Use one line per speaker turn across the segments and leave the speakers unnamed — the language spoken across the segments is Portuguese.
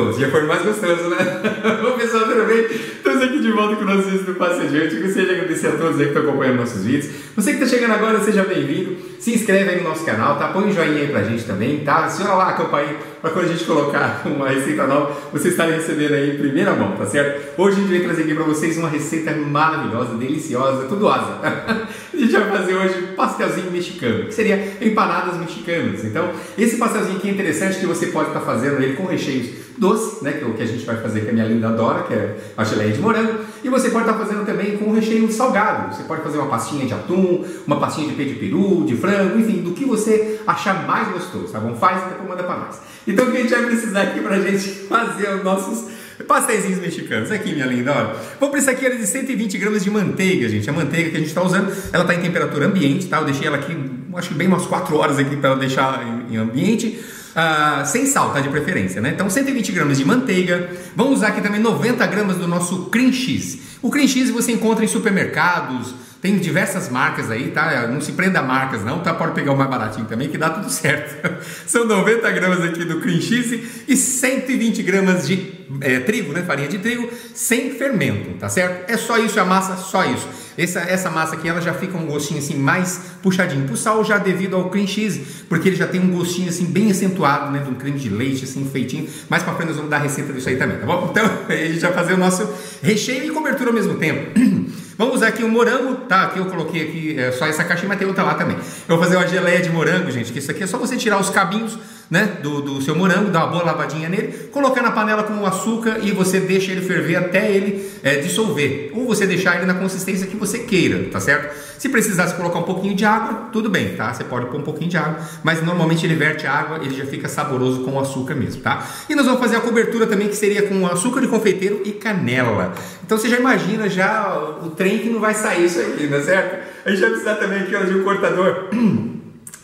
gostoso, já foi mais gostoso, né? Bom, pessoal, tudo bem? Estamos aqui de volta com nossos vídeos do Passe Adiante. Gostaria de agradecer a todos aí que estão acompanhando nossos vídeos. Você que está chegando agora, seja bem-vindo. Se inscreve aí no nosso canal, tá? Põe um joinha aí pra gente também, tá? Aciona lá a campainha para quando a gente colocar uma receita nova, vocês estarem recebendo aí em primeira mão, tá certo? Hoje a gente vai trazer aqui para vocês uma receita maravilhosa, deliciosa, tudo asa. a gente vai fazer hoje pastelzinho mexicano, que seria empanadas mexicanas. Então, esse pastelzinho aqui é interessante que você pode estar tá fazendo ele com recheios doce, né, que é o que a gente vai fazer que a minha linda adora, que é a geleia de morango, e você pode estar tá fazendo também com um recheio salgado. Você pode fazer uma pastinha de atum, uma pastinha de peito de peru, de frango, enfim, do que você achar mais gostoso, tá bom? Faz e depois manda para nós. Então o que a gente vai precisar aqui para a gente fazer os nossos pastéis mexicanos. Aqui, minha linda, olha. Vou precisar aqui de 120 gramas de manteiga, gente. A manteiga que a gente está usando, ela está em temperatura ambiente, tá? Eu deixei ela aqui, acho que bem umas 4 horas aqui para ela deixar em, em ambiente. Uh, sem sal, tá? De preferência, né? Então 120 gramas de manteiga. Vamos usar aqui também 90 gramas do nosso cream cheese. O cream cheese você encontra em supermercados, tem diversas marcas aí, tá? Não se prenda a marcas não, tá? Pode pegar o mais baratinho também que dá tudo certo. São 90 gramas aqui do cream cheese e 120 gramas de é, trigo, né? Farinha de trigo sem fermento, tá certo? É só isso a massa, só isso. Essa, essa massa aqui ela já fica um gostinho assim mais puxadinho pro sal já devido ao cream cheese, porque ele já tem um gostinho assim bem acentuado, né? De um creme de leite assim feitinho. Mais para frente nós vamos dar a receita disso aí também, tá bom? Então a gente vai fazer o nosso recheio e cobertura ao mesmo tempo. Vamos usar aqui o um morango, tá? Aqui eu coloquei aqui é, só essa caixinha, mas tem outra lá também. Eu vou fazer uma geleia de morango, gente, que isso aqui é só você tirar os cabinhos né, do, do seu morango, dar uma boa lavadinha nele, colocar na panela com o açúcar e você deixa ele ferver até ele é, dissolver. Ou você deixar ele na consistência que você queira, tá certo? Se precisasse colocar um pouquinho de água, tudo bem, tá? Você pode pôr um pouquinho de água, mas normalmente ele verte água, ele já fica saboroso com o açúcar mesmo, tá? E nós vamos fazer a cobertura também que seria com açúcar de confeiteiro e canela. Então você já imagina já o trem que não vai sair isso aqui, não é certo? A gente vai precisar também aqui ó, de um cortador.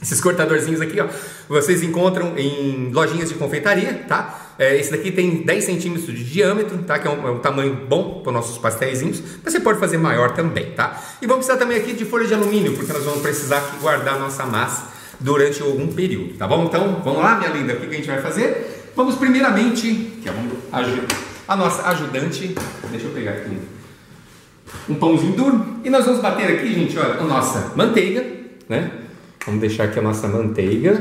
Esses cortadorzinhos aqui, ó, vocês encontram em lojinhas de confeitaria, tá? É, esse daqui tem 10 centímetros de diâmetro, tá? Que é um, é um tamanho bom para os nossos pastéisinhos, mas você pode fazer maior também, tá? E vamos precisar também aqui de folha de alumínio, porque nós vamos precisar guardar nossa massa durante algum período, tá bom? Então, vamos lá, minha linda, o que a gente vai fazer? Vamos primeiramente, que é a nossa ajudante, deixa eu pegar aqui um pãozinho duro, e nós vamos bater aqui, gente, olha, a nossa manteiga, né? Vamos deixar aqui a nossa manteiga.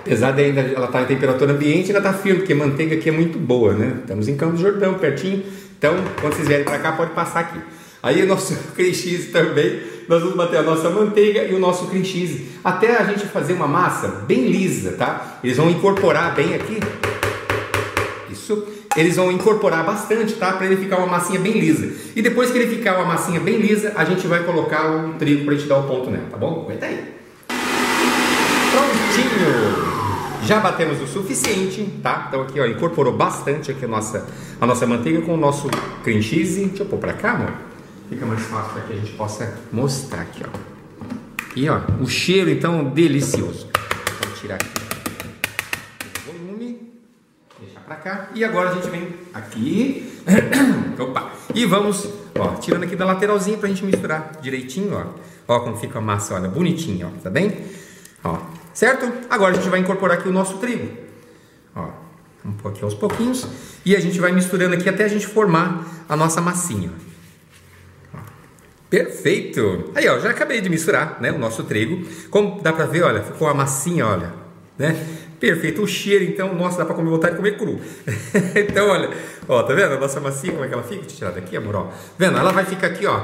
Apesar de ainda ela estar tá em temperatura ambiente, ainda está firme, porque manteiga aqui é muito boa, né? Estamos em Campo do Jordão, pertinho. Então, quando vocês vierem para cá, pode passar aqui. Aí o nosso cream cheese também, nós vamos bater a nossa manteiga e o nosso cream cheese, até a gente fazer uma massa bem lisa, tá? Eles vão incorporar bem aqui. Isso eles vão incorporar bastante, tá? Para ele ficar uma massinha bem lisa. E depois que ele ficar uma massinha bem lisa, a gente vai colocar o trigo para a gente dar o ponto nela, tá bom? Aguenta aí. Prontinho! Já batemos o suficiente, tá? Então aqui, ó, incorporou bastante aqui a nossa, a nossa manteiga com o nosso cream cheese. Deixa eu pôr para cá, amor. Fica mais fácil para que a gente possa mostrar aqui, ó. Aqui, ó, o cheiro então delicioso. Vamos tirar aqui para cá e agora a gente vem aqui, opa, e vamos, ó, tirando aqui da lateralzinha para a gente misturar direitinho, ó, ó como fica a massa, olha, bonitinho, ó, tá bem? Ó, certo? Agora a gente vai incorporar aqui o nosso trigo, ó, um pouquinho aos pouquinhos e a gente vai misturando aqui até a gente formar a nossa massinha. Perfeito! Aí, ó, já acabei de misturar, né, o nosso trigo. Como dá para ver, olha, ficou a massinha, olha, né? Perfeito. O cheiro, então, nossa, dá para comer vontade de comer cru. então, olha, ó, tá vendo a nossa massinha, como é que ela fica? Deixa eu tirar daqui, amor, ó. Vendo? Ela vai ficar aqui, ó,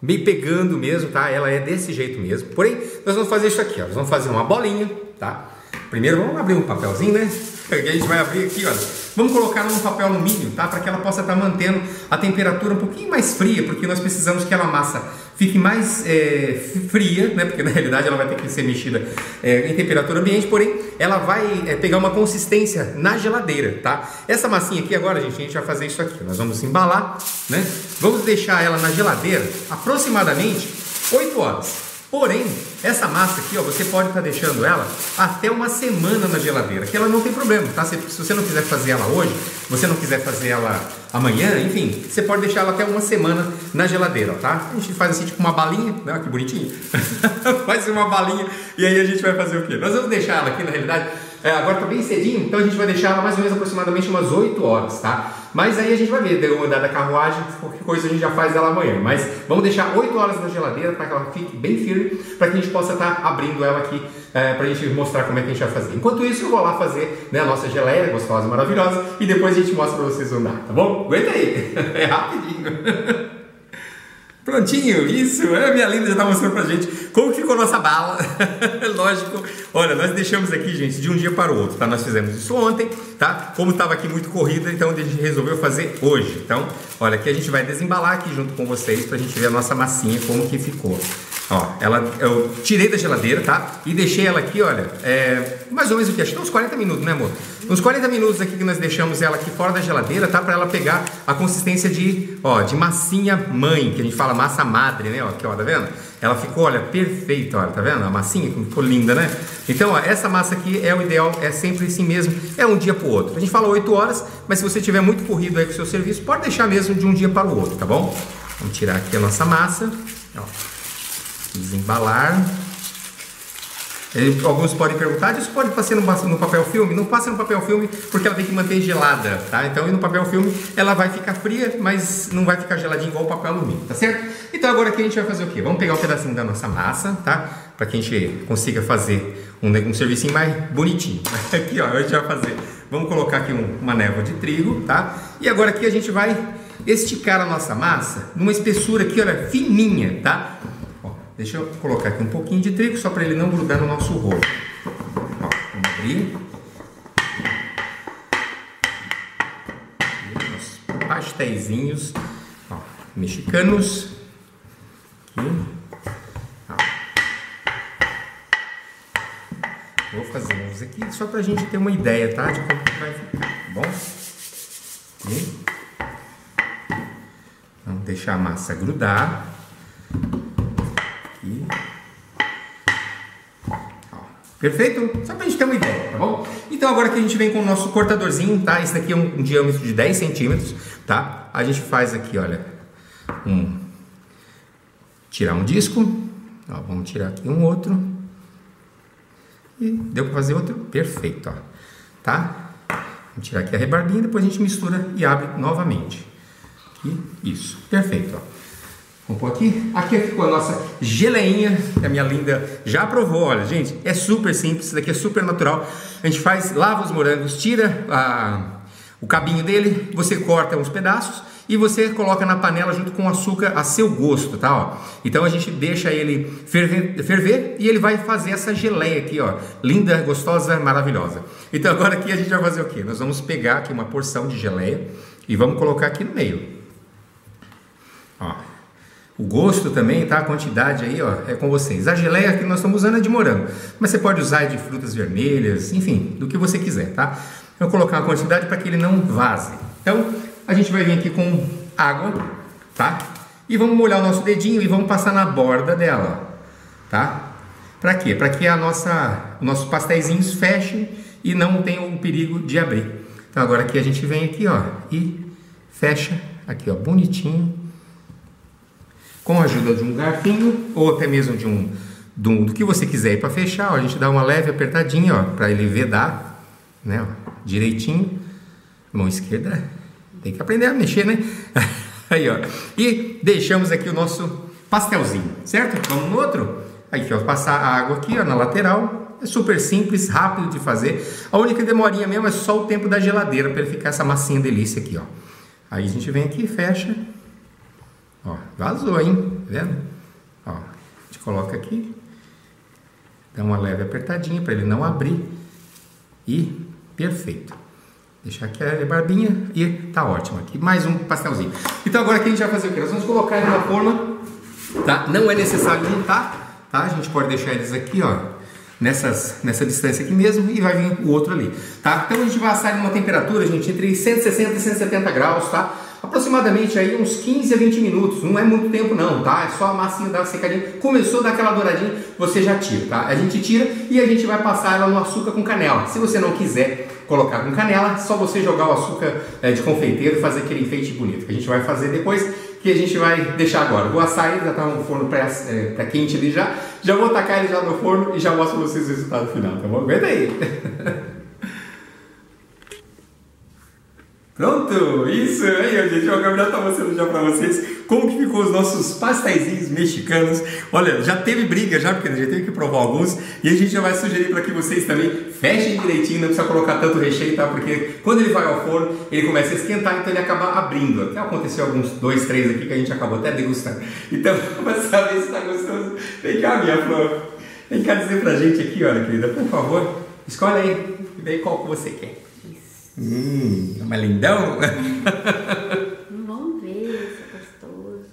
bem pegando mesmo, tá? Ela é desse jeito mesmo. Porém, nós vamos fazer isso aqui, ó. Nós vamos fazer uma bolinha, tá? Primeiro, vamos abrir um papelzinho, né? a gente vai abrir aqui, olha. Vamos colocar num papel alumínio, tá? Para que ela possa estar tá mantendo a temperatura um pouquinho mais fria, porque nós precisamos que ela massa fique mais é, fria, né? Porque na realidade ela vai ter que ser mexida é, em temperatura ambiente, porém ela vai é, pegar uma consistência na geladeira, tá? Essa massinha aqui agora, gente, a gente vai fazer isso aqui. Nós vamos embalar, né? Vamos deixar ela na geladeira aproximadamente 8 horas. Porém, essa massa aqui, ó, você pode estar tá deixando ela até uma semana na geladeira, que ela não tem problema, tá? Se, se, você não quiser fazer ela hoje, você não quiser fazer ela amanhã, enfim, você pode deixar ela até uma semana na geladeira, tá? A gente faz assim tipo uma balinha, né? Que bonitinho. faz uma balinha e aí a gente vai fazer o quê? Nós vamos deixar ela aqui, na realidade, É, agora tá bem cedinho, então a gente vai deixar ela mais ou menos aproximadamente umas 8 horas, tá? Mas aí a gente vai ver, deu uma da carruagem, qualquer coisa a gente já faz dela amanhã. Mas vamos deixar 8 horas na geladeira para que ela fique bem firme, para que a gente possa estar tá abrindo ela aqui, é, para a gente mostrar como é que a gente vai fazer. Enquanto isso, eu vou lá fazer né, a nossa geleia gostosa, maravilhosa, e depois a gente mostra para vocês andar, tá bom? Aguenta aí, é rapidinho. Prontinho, isso, é, minha linda já está mostrando pra gente como ficou nossa bala. Lógico, olha, nós deixamos aqui, gente, de um dia para o outro, tá? Nós fizemos isso ontem, tá? Como estava aqui muito corrida, então a gente resolveu fazer hoje. Então, olha, aqui a gente vai desembalar aqui junto com vocês pra gente ver a nossa massinha, como que ficou. Ó, ela, eu tirei da geladeira, tá? E deixei ela aqui, olha, é, mais ou menos o que? Acho que uns 40 minutos, né, amor? Uns 40 minutos aqui que nós deixamos ela aqui fora da geladeira, tá? Pra ela pegar a consistência de, ó, de massinha mãe, que a gente fala massa madre, né? Ó, aqui, ó, tá vendo? Ela ficou, olha, perfeita, olha, tá vendo? A massinha ficou linda, né? Então, ó, essa massa aqui é o ideal, é sempre assim mesmo, é um dia pro outro. A gente fala 8 horas, mas se você tiver muito corrido aí com o seu serviço, pode deixar mesmo de um dia para o outro, tá bom? Vamos tirar aqui a nossa massa, ó desembalar. Ele, alguns podem perguntar, isso pode passar no, no, papel filme? Não passa no papel filme porque ela tem que manter gelada, tá? Então, no papel filme ela vai ficar fria, mas não vai ficar geladinha igual o papel alumínio, tá certo? Então agora aqui a gente vai fazer o quê? Vamos pegar um pedacinho da nossa massa, tá? Para que a gente consiga fazer um, um servicinho mais bonitinho. Aqui, ó, a gente vai fazer. Vamos colocar aqui um, uma névoa de trigo, tá? E agora aqui a gente vai esticar a nossa massa numa espessura aqui, olha, fininha, tá? Deixa eu colocar aqui um pouquinho de trigo só para ele não grudar no nosso rolo. Ó, vamos abrir. Os pastéisinhos ó, mexicanos. Aqui. Vou fazer uns aqui só para a gente ter uma ideia, tá? De como que vai ficar, tá bom? Vamos deixar a massa grudar. Perfeito? Só para a gente ter uma ideia, tá bom? Então agora que a gente vem com o nosso cortadorzinho, tá? Esse daqui é um, um diâmetro de 10 centímetros, tá? A gente faz aqui, olha, um... Tirar um disco, ó, vamos tirar aqui um outro. E deu para fazer outro? Perfeito, ó. Tá? Vamos tirar aqui a rebarbinha, depois a gente mistura e abre novamente. Aqui, isso, perfeito, ó. Vamos pôr aqui. Aqui ficou a nossa geleinha, que a minha linda já provou. Olha, gente, é super simples, isso daqui é super natural. A gente faz, lava os morangos, tira a, o cabinho dele, você corta uns pedaços e você coloca na panela junto com açúcar a seu gosto, tá? Ó. Então a gente deixa ele ferver, ferver, e ele vai fazer essa geleia aqui, ó, linda, gostosa, maravilhosa. Então agora aqui a gente vai fazer o quê? Nós vamos pegar aqui uma porção de geleia e vamos colocar aqui no meio. Ó. O gosto também, tá? A quantidade aí, ó, é com vocês. A geleia que nós estamos usando é de morango, mas você pode usar de frutas vermelhas, enfim, do que você quiser, tá? Eu vou colocar uma quantidade para que ele não vaze. Então, a gente vai vir aqui com água, tá? E vamos molhar o nosso dedinho e vamos passar na borda dela, tá? Para quê? Para que a nossa, os nossos pastéis fechem e não tenham o perigo de abrir. Então agora aqui a gente vem aqui, ó, e fecha aqui, ó, bonitinho com a ajuda de um garfinho ou até mesmo de um, de um do que você quiser para fechar, ó, a gente dá uma leve apertadinha, ó, para ele vedar, né, ó, direitinho. Mão esquerda, tem que aprender a mexer, né? Aí, ó. E deixamos aqui o nosso pastelzinho, certo? Vamos no outro. Aí, ó, passar a água aqui, ó, na lateral. É super simples, rápido de fazer. A única demorinha mesmo é só o tempo da geladeira para ele ficar essa massinha delícia aqui, ó. Aí a gente vem aqui, fecha Ó, vazou, hein? Tá vendo? Ó, a gente coloca aqui, dá uma leve apertadinha para ele não abrir e perfeito. Deixar aqui a barbinha e tá ótimo aqui. Mais um pastelzinho. Então agora aqui a gente vai fazer o que? Nós vamos colocar ele na forma, tá? Não é necessário juntar, tá? A gente pode deixar eles aqui, ó, nessas, nessa distância aqui mesmo e vai vir o outro ali, tá? Então a gente vai assar em uma temperatura, gente, entre 160 e 170 graus, tá? Aproximadamente aí uns 15 a 20 minutos, não é muito tempo não, tá? É só a massinha dar secadinha, começou a dar aquela douradinha, você já tira, tá? A gente tira e a gente vai passar ela no açúcar com canela. Se você não quiser colocar com canela, só você jogar o açúcar é, de confeiteiro e fazer aquele enfeite bonito, que a gente vai fazer depois, que a gente vai deixar agora. Vou assar ele, já tá no forno pré-quente é, ali já, já vou tacar ele já no forno e já mostro pra vocês o resultado final, tá bom? Aguenta aí! Pronto, isso aí, gente. O Gabriel tá mostrando já para vocês como que ficou os nossos pastéis mexicanos. Olha, já teve briga já, porque a gente teve que provar alguns. E a gente já vai sugerir para que vocês também fechem direitinho, não precisa colocar tanto recheio, tá? Porque quando ele vai ao forno, ele começa a esquentar, então ele acaba abrindo. Até aconteceu alguns dois, três aqui que a gente acabou até degustando. Então, para saber se está gostoso, vem cá, minha flor. Vem cá dizer pra gente aqui, olha, querida, por favor, escolhe aí, vê qual que você quer. Hum, é mais lindão?
Vamos ver se é gostoso.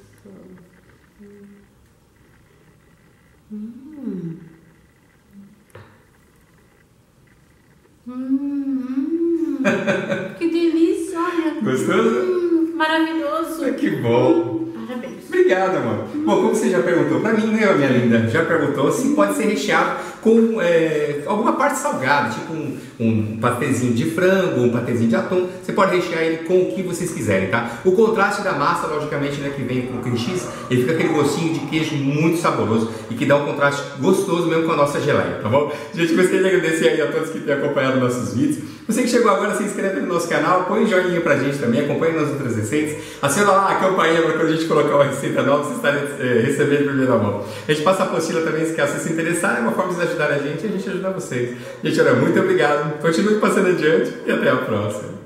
Hum. Hum. que delícia, olha.
Gostoso?
Hum, maravilhoso.
Que bom. Obrigado, amor. Bom, como você já perguntou para mim, né, minha linda? Já perguntou se pode ser recheado com é, alguma parte salgada, tipo um, um patezinho de frango, um patezinho de atum. Você pode rechear ele com o que vocês quiserem, tá? O contraste da massa, logicamente, né, que vem com o cream cheese, ele fica aquele gostinho de queijo muito saboroso e que dá um contraste gostoso mesmo com a nossa geleia, tá bom? Gente, gostaria de agradecer aí a todos que têm acompanhado nossos vídeos. Você que chegou agora, se inscreve no nosso canal, põe um joinha pra gente também, acompanhe nas outras receitas, aciona lá a campainha para quando a gente colocar uma receita nova, você estarem é, recebendo em primeira mão. A gente passa a apostila também, se caso se interessar, é uma forma de ajudar a gente e a gente ajudar vocês. Gente, olha, muito obrigado, continue passando adiante e até a próxima.